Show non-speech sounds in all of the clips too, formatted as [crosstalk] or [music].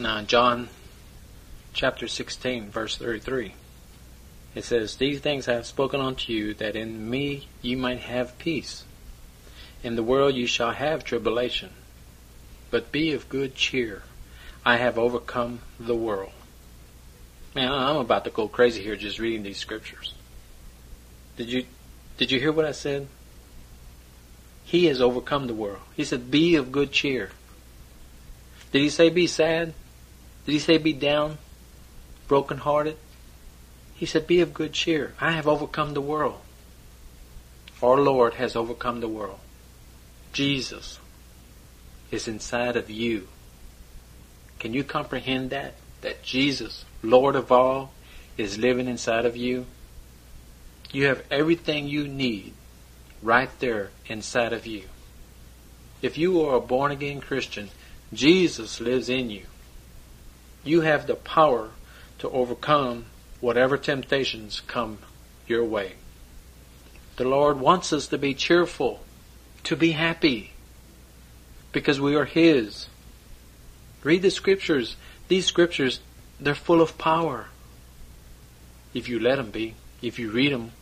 Now, John chapter 16, verse 33, it says, These things I have spoken unto you, that in me you might have peace. In the world you shall have tribulation, but be of good cheer. I have overcome the world. Man, I'm about to go crazy here just reading these scriptures. Did you did you hear what I said? He has overcome the world. He said, "Be of good cheer." Did he say be sad? Did he say be down, broken-hearted? He said, "Be of good cheer. I have overcome the world." Our Lord has overcome the world. Jesus is inside of you. Can you comprehend that? That Jesus Lord of all, is living inside of you, you have everything you need right there inside of you. If you are a born again Christian, Jesus lives in you. You have the power to overcome whatever temptations come your way. The Lord wants us to be cheerful, to be happy, because we are His. Read the scriptures. These scriptures they're full of power. If you let them be, if you read them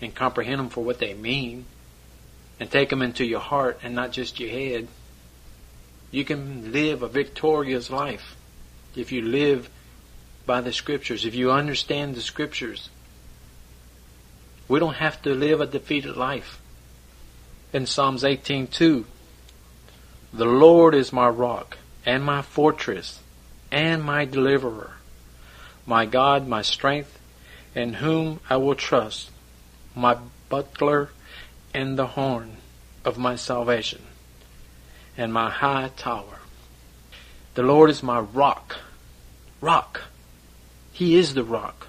and comprehend them for what they mean, and take them into your heart and not just your head, you can live a victorious life. If you live by the scriptures, if you understand the scriptures, we don't have to live a defeated life. In Psalms 18:2, the Lord is my rock and my fortress and my deliverer my God, my strength, in whom I will trust, my buckler and the horn of my salvation, and my high tower. The Lord is my rock. Rock. He is the rock.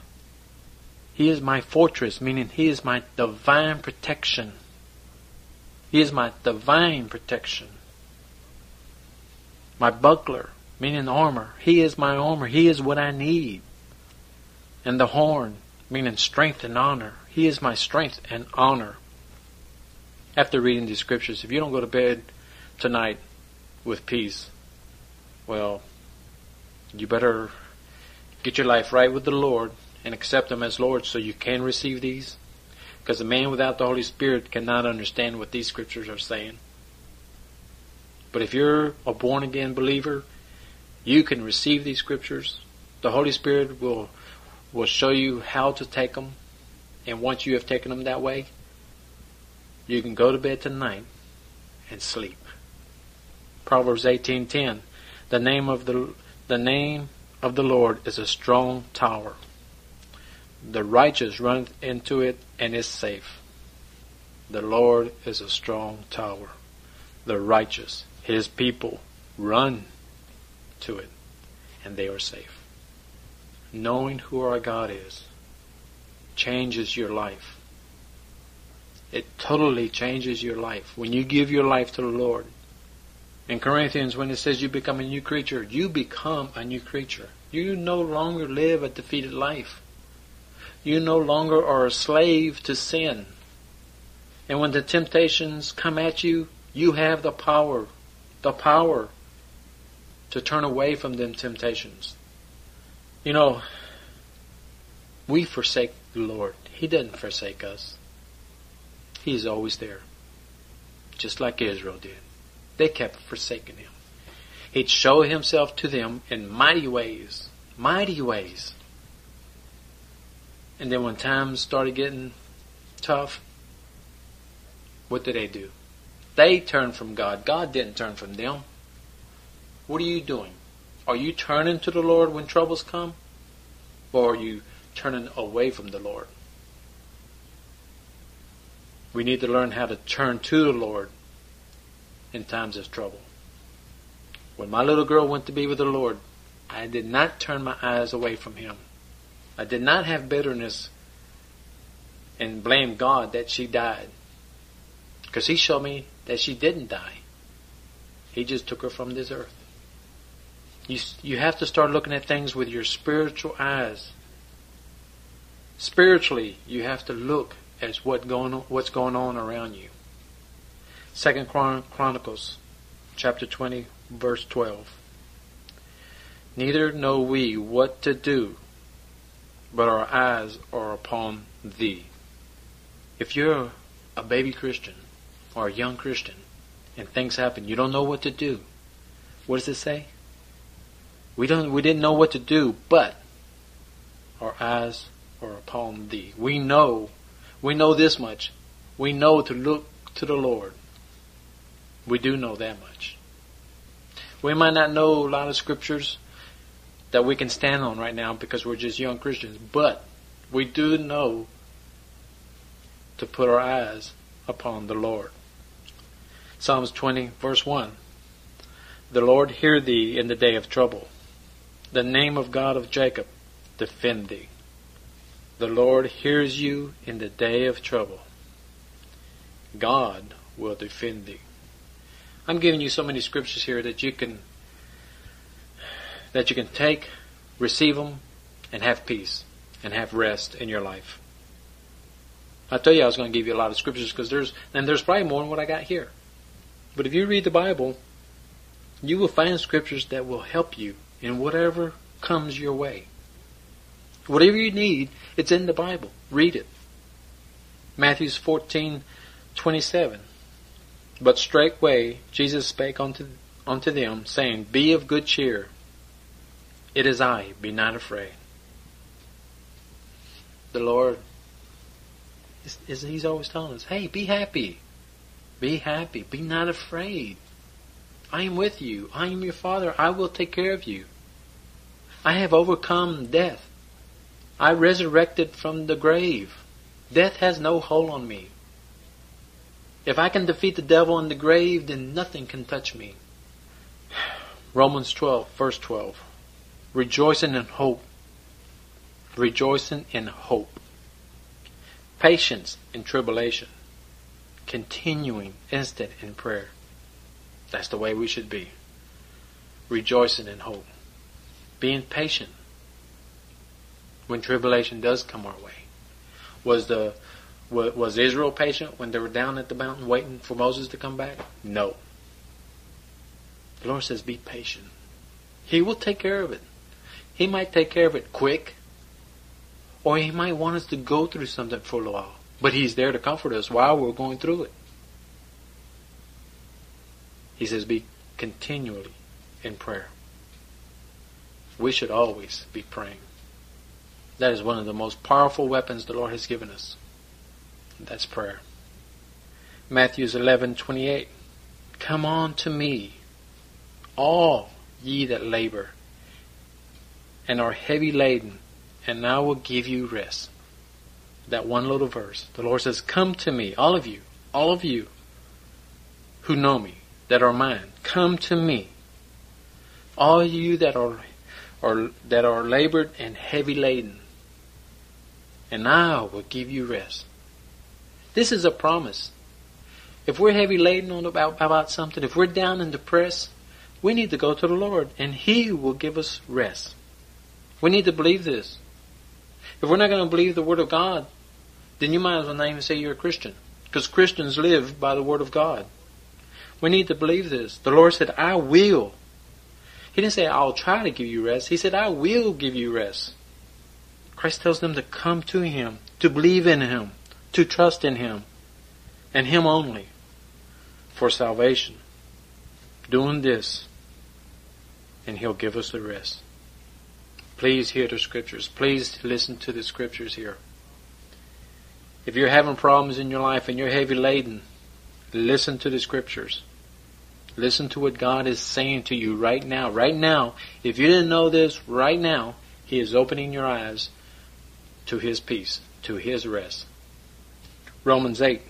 He is my fortress, meaning He is my divine protection. He is my divine protection. My buckler, meaning armor. He is my armor. He is what I need and the horn, meaning strength and honor. He is my strength and honor. After reading these scriptures, if you don't go to bed tonight with peace, well, you better get your life right with the Lord and accept Him as Lord so you can receive these. Because a man without the Holy Spirit cannot understand what these scriptures are saying. But if you're a born again believer, you can receive these scriptures. The Holy Spirit will will show you how to take them. And once you have taken them that way, you can go to bed tonight and sleep. Proverbs 18:10 The name of the the name of the Lord is a strong tower. The righteous run into it and is safe. The Lord is a strong tower. The righteous, his people, run to it and they are safe knowing who our God is changes your life. It totally changes your life. When you give your life to the Lord, in Corinthians, when it says you become a new creature, you become a new creature. You no longer live a defeated life. You no longer are a slave to sin. And when the temptations come at you, you have the power, the power to turn away from them temptations. You know, we forsake the Lord. He doesn't forsake us. He's always there. Just like Israel did. They kept forsaking him. He'd show himself to them in mighty ways. Mighty ways. And then when times started getting tough, what did they do? They turned from God. God didn't turn from them. What are you doing? Are you turning to the Lord when troubles come? Or are you turning away from the Lord? We need to learn how to turn to the Lord in times of trouble. When my little girl went to be with the Lord, I did not turn my eyes away from Him. I did not have bitterness and blame God that she died. Because He showed me that she didn't die. He just took her from this earth. You, you have to start looking at things with your spiritual eyes. Spiritually, you have to look at what going on, what's going on around you. Second Chronicles, chapter 20, verse 12. neither know we what to do, but our eyes are upon thee. If you're a baby Christian or a young Christian and things happen, you don't know what to do. What does it say? We don't we didn't know what to do, but our eyes are upon thee. We know we know this much. We know to look to the Lord. We do know that much. We might not know a lot of scriptures that we can stand on right now because we're just young Christians, but we do know to put our eyes upon the Lord. Psalms 20, verse 1. The Lord hear thee in the day of trouble. The name of God of Jacob defend thee. The Lord hears you in the day of trouble. God will defend thee. I'm giving you so many scriptures here that you can that you can take, receive them, and have peace and have rest in your life. I tell you I was going to give you a lot of scriptures because there's and there's probably more than what I got here. But if you read the Bible, you will find scriptures that will help you in whatever comes your way. Whatever you need, it's in the Bible. Read it. Matthew 14, 27. But straightway Jesus spake unto, unto them, saying, Be of good cheer. It is I, be not afraid. The Lord, is, is, He's always telling us, Hey, be happy. Be happy. Be not afraid. I am with you. I am your Father. I will take care of you. I have overcome death. I resurrected from the grave. Death has no hold on me. If I can defeat the devil in the grave, then nothing can touch me. Romans 12, verse 12. Rejoicing in hope. Rejoicing in hope. Patience in tribulation. Continuing instant in prayer. That's the way we should be. Rejoicing in hope. Being patient when tribulation does come our way. Was the was Israel patient when they were down at the mountain waiting for Moses to come back? No. The Lord says, be patient. He will take care of it. He might take care of it quick, or He might want us to go through something for a while. But He's there to comfort us while we're going through it. He says, be continually in prayer. We should always be praying. That is one of the most powerful weapons the Lord has given us. That's prayer. Matthews 11:28 Come on to me all ye that labor and are heavy laden and I will give you rest. That one little verse. The Lord says, "Come to me, all of you, all of you who know me, that are mine. Come to me. All you that are, that are labored and heavy laden, and I will give you rest." This is a promise. If we're heavy laden on about, about something, if we're down and depressed, we need to go to the Lord and He will give us rest. We need to believe this. If we're not going to believe the Word of God, then you might as well not even say you're a Christian. Because Christians live by the Word of God. We need to believe this. The Lord said, I will. He didn't say, I'll try to give you rest. He said, I will give you rest. Christ tells them to come to Him, to believe in Him to trust in Him and Him only for salvation. Doing this, and He'll give us the rest. Please hear the scriptures. Please listen to the scriptures here. If you're having problems in your life and you're heavy laden, listen to the scriptures. Listen to what God is saying to you right now. Right now, if you didn't know this, right now, He is opening your eyes to His peace, to His rest. Romans 8,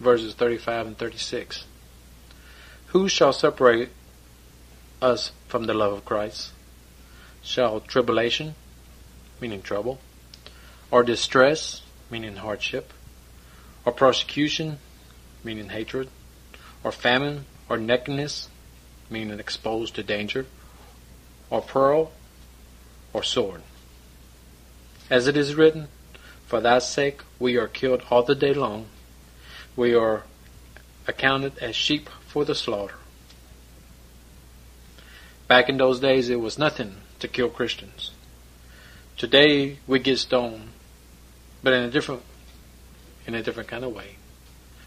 verses 35 and 36. Who shall separate us from the love of Christ? Shall tribulation, meaning trouble, or distress, meaning hardship, or persecution, meaning hatred, or famine, or nakedness, meaning exposed to danger, or peril, or sword? As it is written, for thy sake we are killed all the day long. We are accounted as sheep for the slaughter. Back in those days, it was nothing to kill Christians. Today, we get stoned, but in a different, in a different kind of way.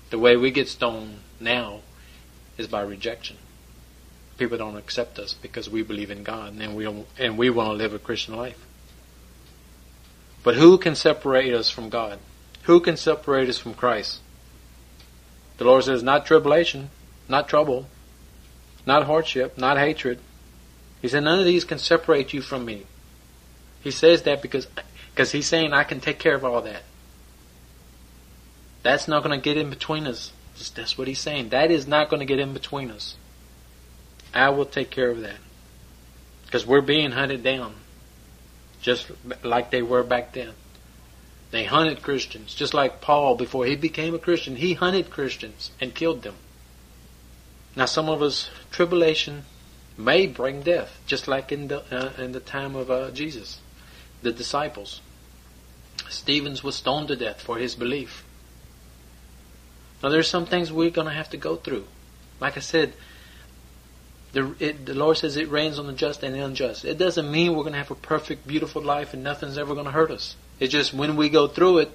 The way we get stoned now is by rejection. People don't accept us because we believe in God and we and we want to live a Christian life. But who can separate us from God? Who can separate us from Christ? The Lord says, not tribulation, not trouble, not hardship, not hatred. He said, none of these can separate you from me. He says that because, because he's saying, I can take care of all that. That's not going to get in between us. That's what he's saying. That is not going to get in between us. I will take care of that. Because we're being hunted down. Just like they were back then. They hunted Christians. Just like Paul, before he became a Christian, he hunted Christians and killed them. Now, some of us, tribulation may bring death, just like in the, uh, in the time of uh, Jesus, the disciples. Stevens was stoned to death for his belief. Now, there's some things we're going to have to go through. Like I said, the, it, the Lord says it rains on the just and the unjust. It doesn't mean we're going to have a perfect, beautiful life and nothing's ever going to hurt us. It's just when we go through it,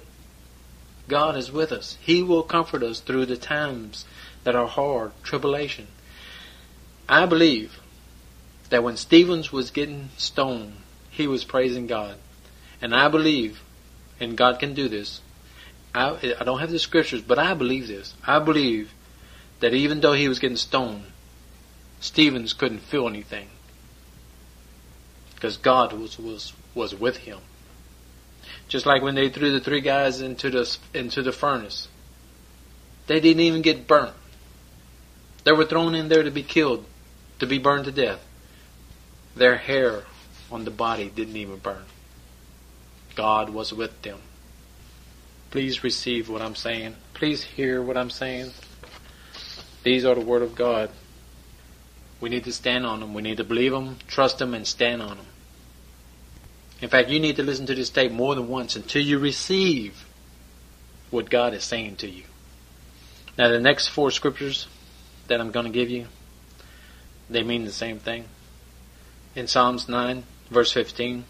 God is with us. He will comfort us through the times that are hard, tribulation. I believe that when Stevens was getting stoned, he was praising God. And I believe, and God can do this, I, I don't have the scriptures, but I believe this. I believe that even though he was getting stoned, Stevens couldn't feel anything. Because God was, was, was with him. Just like when they threw the three guys into the, into the furnace. They didn't even get burnt. They were thrown in there to be killed, to be burned to death. Their hair on the body didn't even burn. God was with them. Please receive what I'm saying. Please hear what I'm saying. These are the Word of God. We need to stand on them. We need to believe them, trust them, and stand on them. In fact, you need to listen to this tape more than once until you receive what God is saying to you. Now, the next four scriptures that I'm going to give you, they mean the same thing. In Psalms 9, verse 15,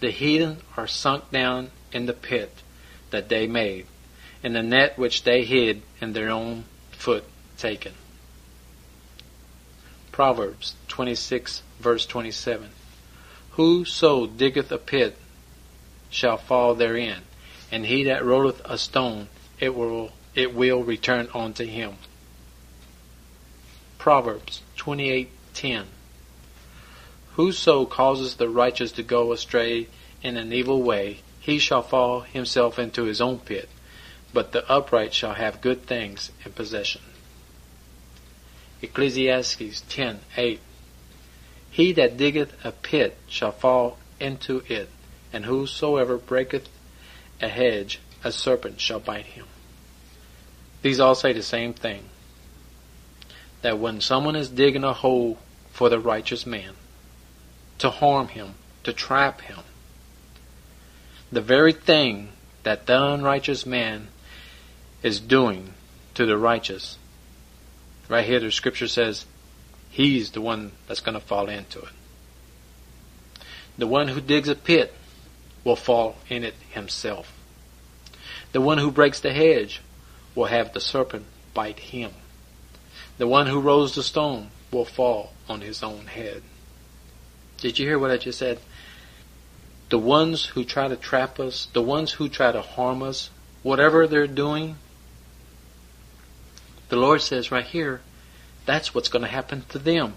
the heathen are sunk down in the pit that they made, in the net which they hid in their own foot taken. Proverbs 26 verse 27. Whoso diggeth a pit shall fall therein, and he that rolleth a stone, it will, it will return unto him. Proverbs 28:10. Whoso causes the righteous to go astray in an evil way, he shall fall himself into his own pit, but the upright shall have good things in possession. Ecclesiastes 10:8 He that diggeth a pit shall fall into it, and whosoever breaketh a hedge, a serpent shall bite him. These all say the same thing. That when someone is digging a hole for the righteous man, to harm him, to trap him, the very thing that the unrighteous man is doing to the righteous. Right here, the scripture says he's the one that's going to fall into it. The one who digs a pit will fall in it himself. The one who breaks the hedge will have the serpent bite him. The one who rolls the stone will fall on his own head. Did you hear what I just said? the ones who try to trap us, the ones who try to harm us, whatever they're doing, the Lord says right here, that's what's going to happen to them.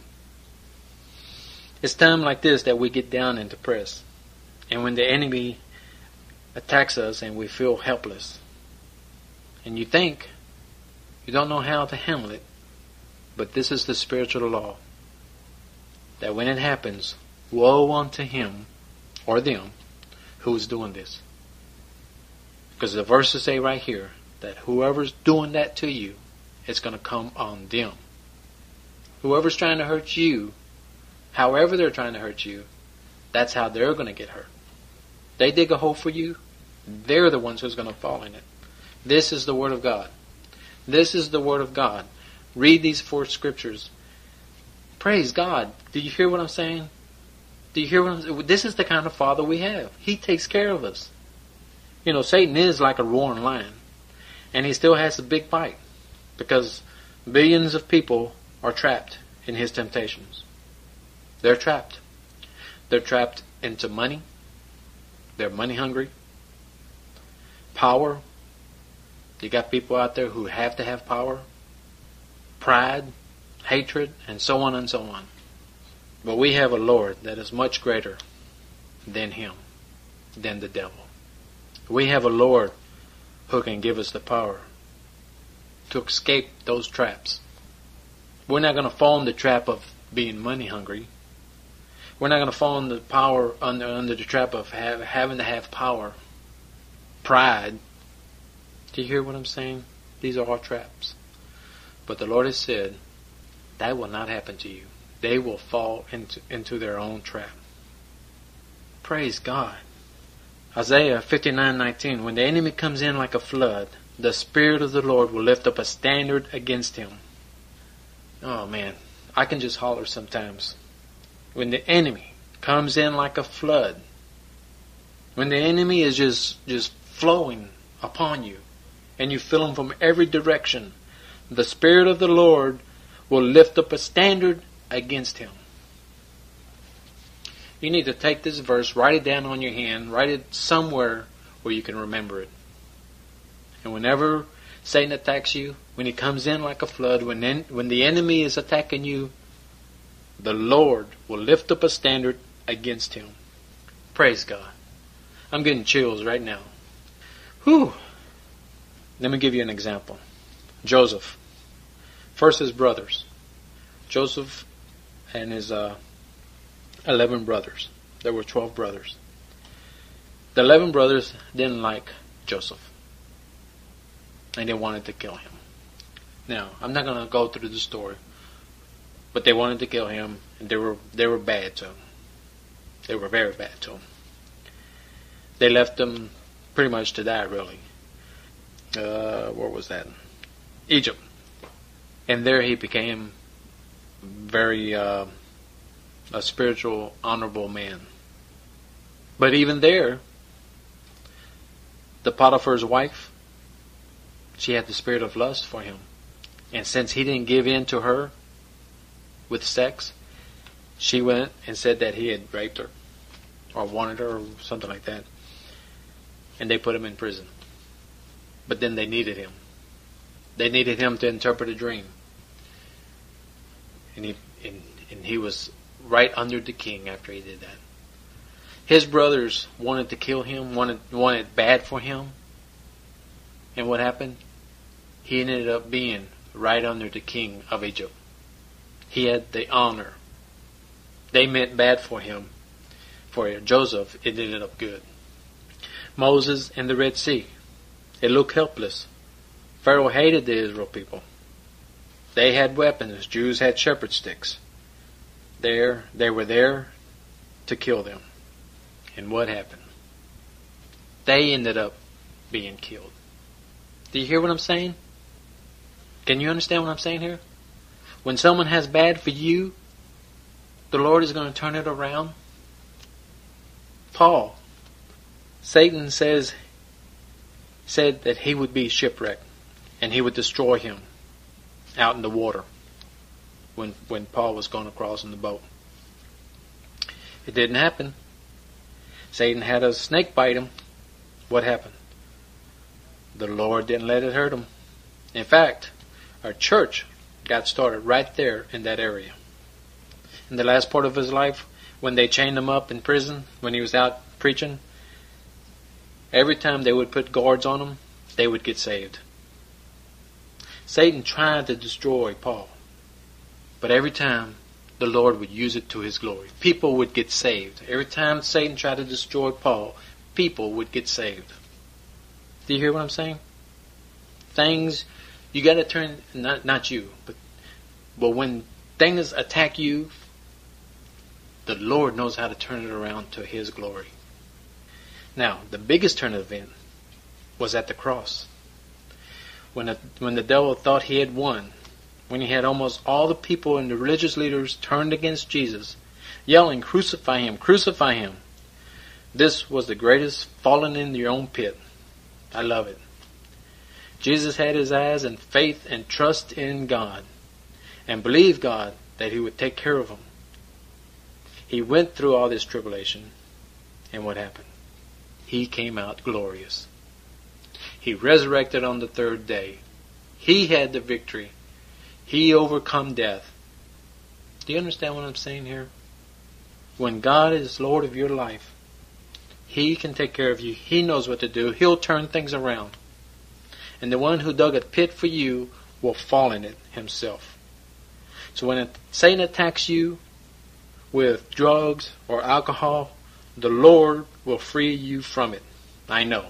It's time like this that we get down and depressed. And when the enemy attacks us and we feel helpless, and you think you don't know how to handle it, but this is the spiritual law that when it happens, woe unto him or them who's doing this. Because the verses say right here that whoever's doing that to you, it's going to come on them. Whoever's trying to hurt you, however they're trying to hurt you, that's how they're going to get hurt. They dig a hole for you, they're the ones who's going to fall in it. This is the Word of God. This is the Word of God. Read these four scriptures. Praise God. Do you hear what I'm saying? Do you hear what I'm saying? This is the kind of Father we have. He takes care of us. You know, Satan is like a roaring lion, and he still has a big bite because billions of people are trapped in his temptations. They're trapped. They're trapped into money. They're money hungry. Power. You got people out there who have to have power. Pride, hatred, and so on and so on. But we have a Lord that is much greater than him, than the devil. We have a Lord who can give us the power to escape those traps. We're not going to fall in the trap of being money hungry. We're not going to fall in the power under under the trap of have, having to have power, pride. Do you hear what I'm saying? These are all traps. But the Lord has said that will not happen to you. They will fall into into their own trap. Praise God. Isaiah 59:19 When the enemy comes in like a flood, the spirit of the Lord will lift up a standard against him. Oh man, I can just holler sometimes. When the enemy comes in like a flood, when the enemy is just just flowing upon you and you feel him from every direction, the spirit of the Lord will lift up a standard against him. You need to take this verse, write it down on your hand, write it somewhere where you can remember it. And whenever Satan attacks you, when he comes in like a flood, when, en- when the enemy is attacking you, the Lord will lift up a standard against him. Praise God. I'm getting chills right now. Whew. Let me give you an example. Joseph. First, his brothers. Joseph and his uh, 11 brothers. There were 12 brothers. The 11 brothers didn't like Joseph. And they wanted to kill him. Now, I'm not to go through the story, but they wanted to kill him, and they were they were bad to him. They were very bad to him. They left him pretty much to die, really. Uh, where was that? Egypt. And there he became very uh, a spiritual, honorable man. But even there, the Potiphar's wife, she had the spirit of lust for him. And since he didn't give in to her with sex, she went and said that he had raped her or wanted her or something like that. And they put him in prison. But then they needed him. They needed him to interpret a dream. And he and, and he was right under the king after he did that. His brothers wanted to kill him, wanted wanted bad for him. And what happened? He ended up being right under the king of Egypt. He had the honor. They meant bad for him. For Joseph, it ended up good. Moses and the Red Sea. It looked helpless. Pharaoh hated the Israel people. They had weapons. Jews had shepherd sticks. There, they were there to kill them. And what happened? They ended up being killed. Do you hear what I'm saying? Can you understand what I'm saying here? When someone has bad for you, the Lord is going to turn it around. Paul, Satan says, said that he would be shipwrecked and he would destroy him out in the water when when Paul was going across in the boat. It didn't happen. Satan had a snake bite him. What happened? The Lord didn't let it hurt him. In fact, our church got started right there in that area. In the last part of his life, when they chained him up in prison, when he was out preaching, every time they would put guards on him, they would get saved. Satan tried to destroy Paul. But every time, the Lord would use it to his glory. People would get saved. Every time Satan tried to destroy Paul, people would get saved. Do you hear what I'm saying? Things you got to turn not not you, but but when things attack you, the Lord knows how to turn it around to his glory. Now, the biggest turn of event was at the cross. When the, when the devil thought he had won, when he had almost all the people and the religious leaders turned against Jesus, yelling, Crucify him, crucify him. This was the greatest falling in your own pit. I love it. Jesus had his eyes and faith and trust in God and believed God that he would take care of him. He went through all this tribulation, and what happened? He came out glorious. He resurrected on the third day. He had the victory. He overcome death. Do you understand what I'm saying here? When God is Lord of your life, He can take care of you. He knows what to do. He'll turn things around. And the one who dug a pit for you will fall in it himself. So when Satan attacks you with drugs or alcohol, the Lord will free you from it. I know.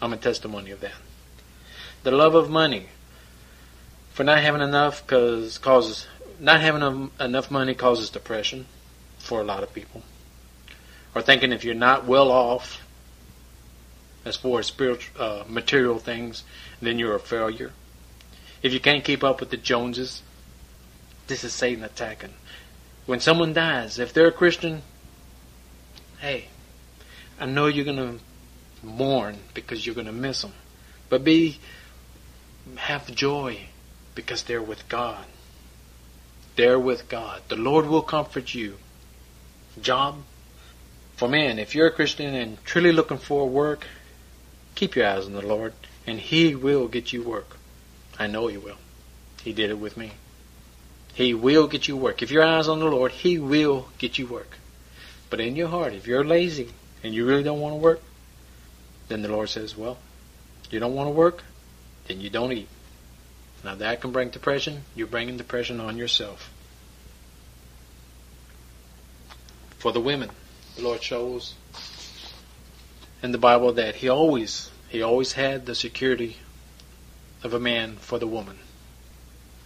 I'm a testimony of that. The love of money for not having enough cause causes not having enough money causes depression for a lot of people. Or thinking if you're not well off as far as spiritual uh, material things, then you're a failure. If you can't keep up with the Joneses, this is Satan attacking. When someone dies, if they're a Christian, hey, I know you're going to mourn because you're going to miss them. But be have joy because they're with God. They're with God. The Lord will comfort you. Job for man, if you're a Christian and truly looking for work, keep your eyes on the Lord and he will get you work. I know he will. He did it with me. He will get you work. If your eyes on the Lord, he will get you work. But in your heart, if you're lazy and you really don't want to work, then the Lord says, well, you don't want to work, then you don't eat. Now that can bring depression. You're bringing depression on yourself. For the women, the Lord shows in the Bible that He always, He always had the security of a man for the woman.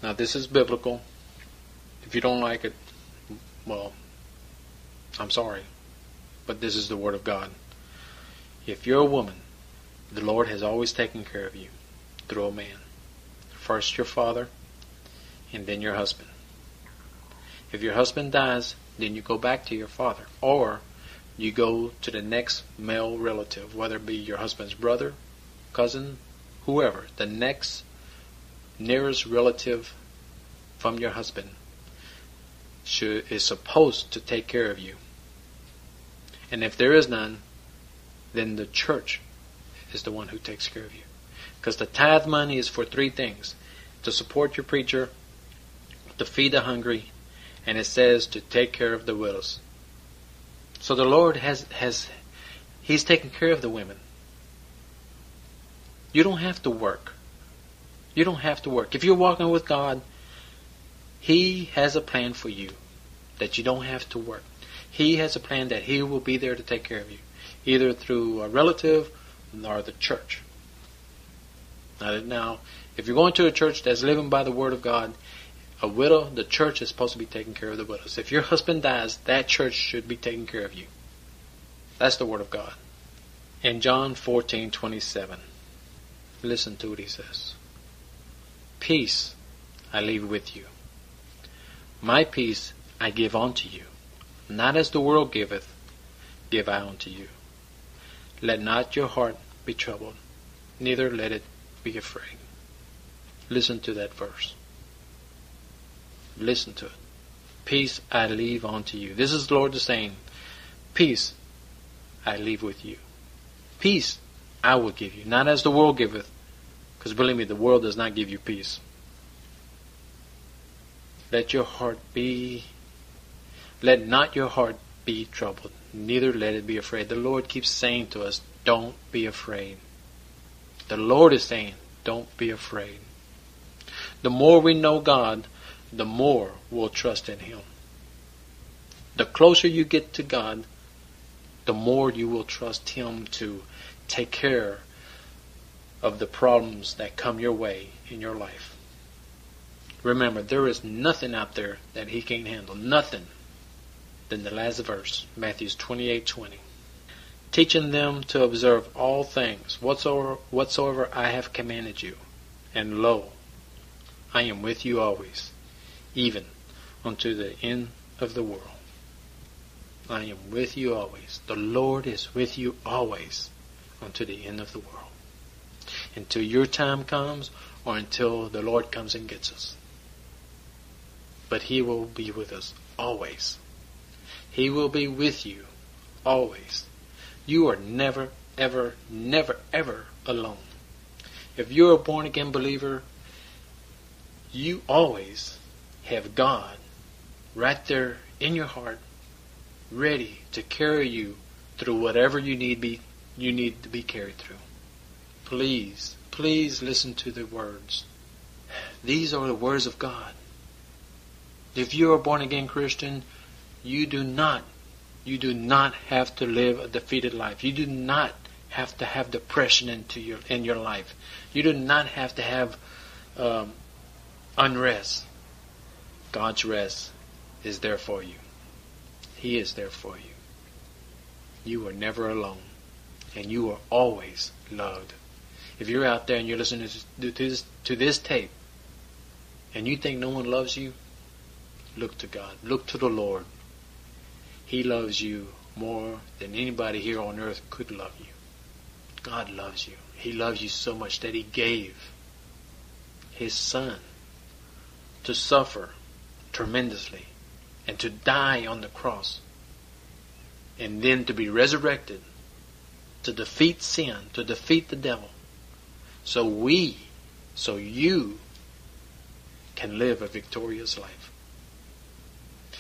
Now this is biblical. If you don't like it, well, I'm sorry. But this is the Word of God. If you're a woman, the Lord has always taken care of you through a man. First your father, and then your husband. If your husband dies, then you go back to your father. Or you go to the next male relative, whether it be your husband's brother, cousin, whoever, the next nearest relative from your husband should, is supposed to take care of you. And if there is none, then the church is the one who takes care of you. Because the tithe money is for three things to support your preacher, to feed the hungry, and it says to take care of the widows. So the Lord has, has He's taking care of the women. You don't have to work. You don't have to work. If you're walking with God, He has a plan for you that you don't have to work. He has a plan that He will be there to take care of you, either through a relative or the church. Now, if you're going to a church that's living by the Word of God, a widow, the church is supposed to be taking care of the widows. If your husband dies, that church should be taking care of you. That's the Word of God. In John 14:27, listen to what he says. Peace I leave with you. My peace I give unto you. Not as the world giveth, give I unto you. Let not your heart be troubled, neither let it be afraid. Listen to that verse. Listen to it. Peace I leave unto you. This is the Lord saying, Peace I leave with you. Peace I will give you, not as the world giveth. Because believe me, the world does not give you peace. Let your heart be, let not your heart be troubled, neither let it be afraid. The Lord keeps saying to us, don't be afraid. The Lord is saying, don't be afraid. The more we know God, the more we'll trust in Him. The closer you get to God, the more you will trust Him to take care of the problems that come your way in your life. Remember, there is nothing out there that He can't handle. Nothing. Then the last verse, Matthew 28:20 teaching them to observe all things whatsoever, whatsoever I have commanded you. And lo, I am with you always, even unto the end of the world. I am with you always. The Lord is with you always unto the end of the world. Until your time comes or until the Lord comes and gets us. But He will be with us always. He will be with you always. You are never, ever, never, ever alone. If you're a born again believer, you always have God right there in your heart, ready to carry you through whatever you need be you need to be carried through. Please, please listen to the words. These are the words of God. If you're born again Christian, you do not you do not have to live a defeated life. You do not have to have depression into your in your life. You do not have to have um, unrest. God's rest is there for you. He is there for you. You are never alone, and you are always loved. If you're out there and you're listening to this, to this tape, and you think no one loves you, look to God. Look to the Lord. He loves you more than anybody here on earth could love you. God loves you. He loves you so much that He gave His Son to suffer tremendously and to die on the cross and then to be resurrected to defeat sin, to defeat the devil. So we, so you can live a victorious life.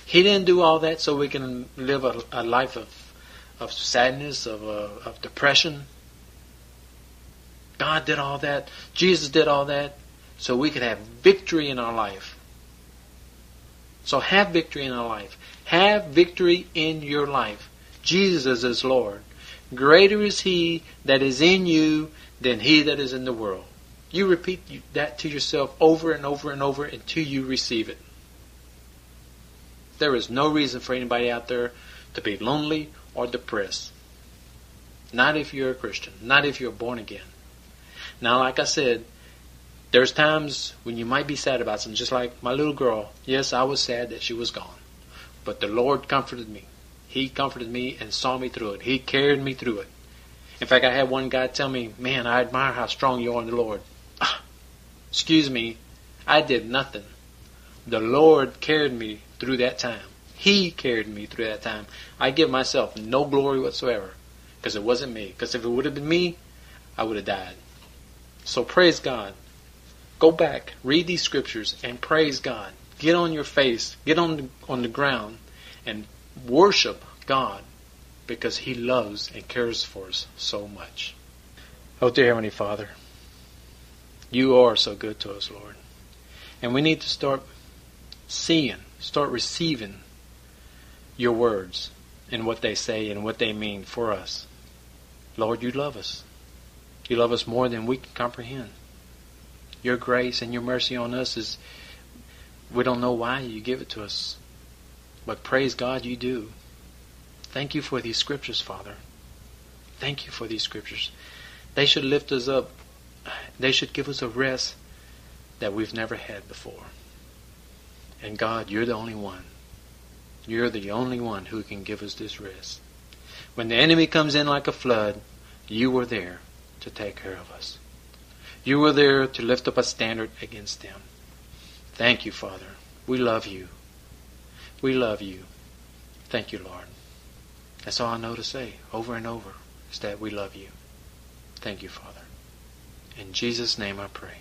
He didn't do all that so we can live a, a life of, of sadness, of, uh, of depression. God did all that. Jesus did all that so we could have victory in our life. So have victory in our life. Have victory in your life. Jesus is Lord. Greater is He that is in you than He that is in the world. You repeat that to yourself over and over and over until you receive it. There is no reason for anybody out there to be lonely or depressed. Not if you're a Christian. Not if you're born again. Now, like I said, there's times when you might be sad about something, just like my little girl. Yes, I was sad that she was gone. But the Lord comforted me. He comforted me and saw me through it. He carried me through it. In fact, I had one guy tell me, Man, I admire how strong you are in the Lord. [sighs] Excuse me, I did nothing. The Lord carried me through that time. He carried me through that time. I give myself no glory whatsoever because it wasn't me. Because if it would have been me, I would have died. So praise God. Go back, read these scriptures, and praise God. Get on your face, get on the, on the ground, and worship God because He loves and cares for us so much. Oh, dear Heavenly Father, you are so good to us, Lord. And we need to start seeing, start receiving your words and what they say and what they mean for us. Lord, you love us. You love us more than we can comprehend your grace and your mercy on us is we don't know why you give it to us. But praise God you do. Thank you for these scriptures, Father. Thank you for these scriptures. They should lift us up. They should give us a rest that we've never had before. And God, you're the only one. You're the only one who can give us this rest. When the enemy comes in like a flood, you were there to take care of us. You were there to lift up a standard against them. Thank you, Father. We love you. We love you. Thank you, Lord. That's all I know to say over and over is that we love you. Thank you, Father. In Jesus' name I pray.